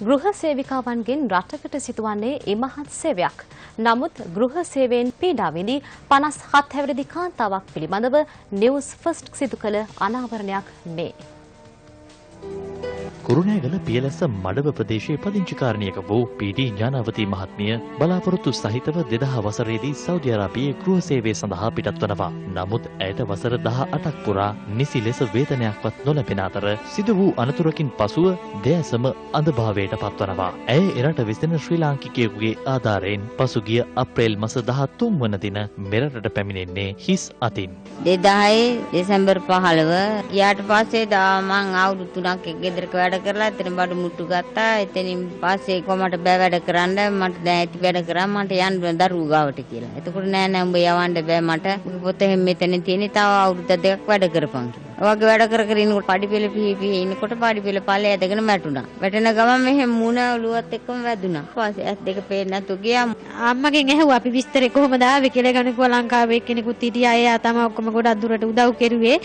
ගෘහ සේවිකාවන්ගෙන් රටකට සිදුවන්නේ ඉමහත් සේවයක්. නමුත් ගෘහ සේවයෙන් පීඩා විඳි 57 හැවිරිදි කාන්තාවක් පිළිබඳව නිවුස් ෆස්ට් සිදු කළ අනාවරණයක් මේ. කුරුණෑගල පියලැස්ස මඩව ප්‍රදේශයේ පදිංචිකාරණයක වූ පීටි ඥානවතී මහත්මිය බලාපොරොත්තු සහිතව දෙදහ වසරේදී සෞදි අරාබියේ ගෘහ සේවය සඳහා පිටත් වනවා. නමුත් ඇයට වසර 18ක් පුරා නිසි ලෙස වේතනයක්වත් නොලැබෙන අතර සිදු වූ අනතුරකින් පසුව දෙයසම අඳභාවයට පත්වනවා. ඇය එරට විසින ශ්‍රී ලාංකිකයෙකුගේ ආධාරයෙන් පසුගිය අප්‍රේල් මස 13 වන දින මෙරටට පැමිණෙන්නේ හිස් අතින්. 2010 දෙසැම්බර් 15 ඊට පස්සේ දා මං අවුරුදු 3ක් ගෙදරක වැඩ වැඩ කරලා එතන බඩු මුට්ටු ගත්තා. එතනින් පස්සේ කොමට බෑ වැඩ කරන්න මට දැන් ඇති වැඩ කරා මට යන්න දරුවෝ ගාවට කියලා. එතකොට නෑ නෑ උඹ යවන්න බෑ මට. පොතේ මෙතන තියෙන තව අවුරුදු දෙකක් වැඩ කරපන් කියලා. වගේ වැඩ කර කර ඉන්නකොට පඩිපෙළ පිහි පිහි ඉන්නකොට පඩිපෙළ ඵලය ඇදගෙන වැටුණා. වැටෙන ගමන් මෙහෙම මුණ ඔලුවත් එක්කම වැදුනා. ඊපස්සේ ඇස් දෙක පේන්නේ නැතු ගියා. අම්මගෙන් ඇහුවා අපි විස්තරේ කොහොමද ආවේ කියලා ගණකුව ලංකාවේ කෙනෙකුත් හිටියා. එයා තමයි ඔක්කොම ගොඩක් දුරට උදව් කෙරුවේ.